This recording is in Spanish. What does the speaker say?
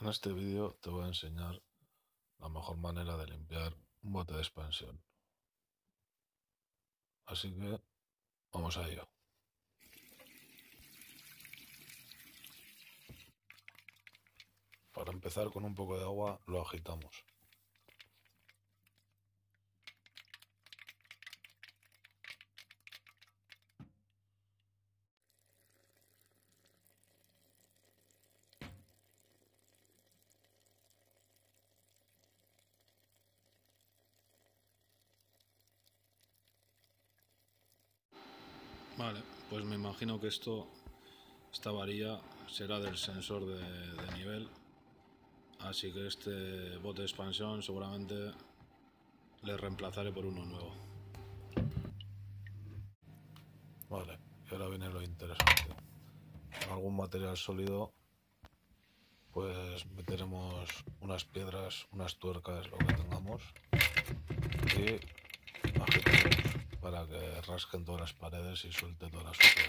En este vídeo te voy a enseñar la mejor manera de limpiar un bote de expansión. Así que vamos a ello. Para empezar con un poco de agua lo agitamos. Vale, pues me imagino que esto, esta varilla será del sensor de, de nivel. Así que este bote de expansión seguramente le reemplazaré por uno nuevo. Vale, y ahora viene lo interesante. Algún material sólido, pues meteremos unas piedras, unas tuercas, lo que tengamos, y para que rasquen todas las paredes y suelte toda la suciedad.